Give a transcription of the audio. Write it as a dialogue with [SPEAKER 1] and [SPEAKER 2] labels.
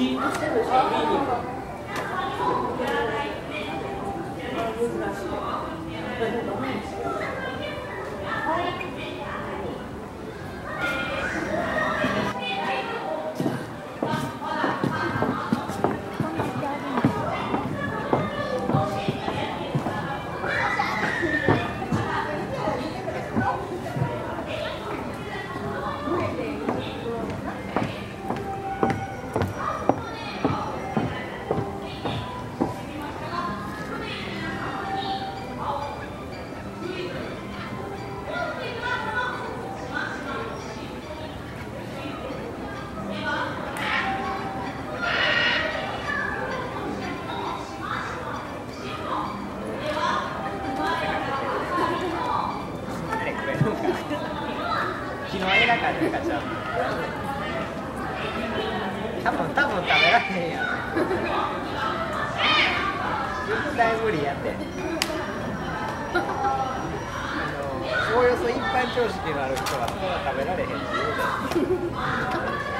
[SPEAKER 1] Thank you. られるかちゃう多分多分食べられへんやん絶対無理やってあのおおよそ一般常識のある人はそれは食べられへんって言うで